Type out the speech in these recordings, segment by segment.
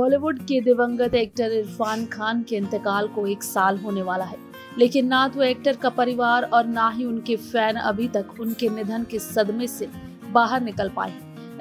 बॉलीवुड के दिवंगत एक्टर इरफान खान के इंतकाल को एक साल होने वाला है। लेकिन ना तो एक्टर का परिवार और ना ही उनके फ़ैन अभी तक उनके निधन के सदमे से बाहर निकल पाए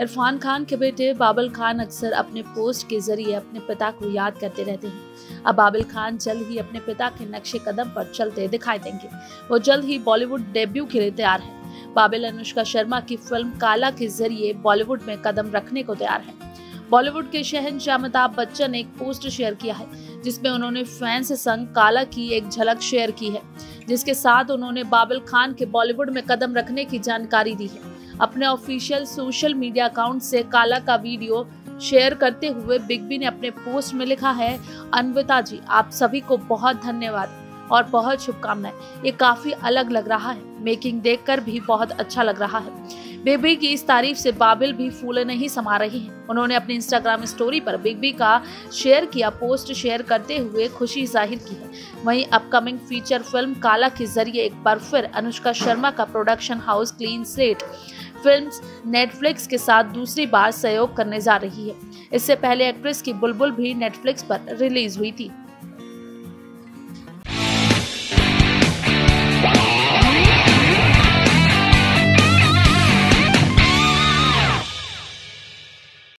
इरफान खान के बेटे बाबल खान अक्सर अपने पोस्ट के ज़रिए अपने पिता को याद करते रहते हैं। अब बाबिल खान जल्द ही अपने पिता के नक्शे कदम पर चलते दिखाई देंगे। वो जल्द ही बॉलीवुड डेब्यू के लिए तैयार है। बाबिल अनुष्का शर्मा की फ़िल्म काला के ज़रिए बॉलीवुड में कदम रखने को तैयार है। बॉलीवुड के शहनशाह अमिताभ बच्चन ने एक पोस्ट शेयर किया है, जिसमें उन्होंने फैंस संग काला की एक झलक शेयर की है, जिसके साथ उन्होंने बाबिल खान के बॉलीवुड में कदम रखने की जानकारी दी है। अपने ऑफिशियल सोशल मीडिया अकाउंट से काला का वीडियो शेयर करते हुए बिग बी ने अपने पोस्ट में लिखा है, अनविता जी, आप सभी को बहुत धन्यवाद। और बहुत शुभकामनाएँ। ये काफ़ी अलग लग रहा है। मेकिंग देखकर भी बहुत अच्छा लग रहा है। बेबी की इस तारीफ़ से बाबिल भी फूले नहीं समा रही हैं। उन्होंने अपनी इंस्टाग्राम स्टोरी पर बिग बी का शेयर किया पोस्ट शेयर करते हुए खुशी ज़ाहिर की है। वहीं अपकमिंग फीचर फ़िल्म काला के ज़रिए एक बार फिर अनुष्का शर्मा का production house Clean Slate Films Netflix के साथ दूसरी बार सहयोग करने जा रही है। इससे पहले एक्ट्रेस की बुलबुल भी नेटफ्लिक्स पर रिलीज़ हुई थी।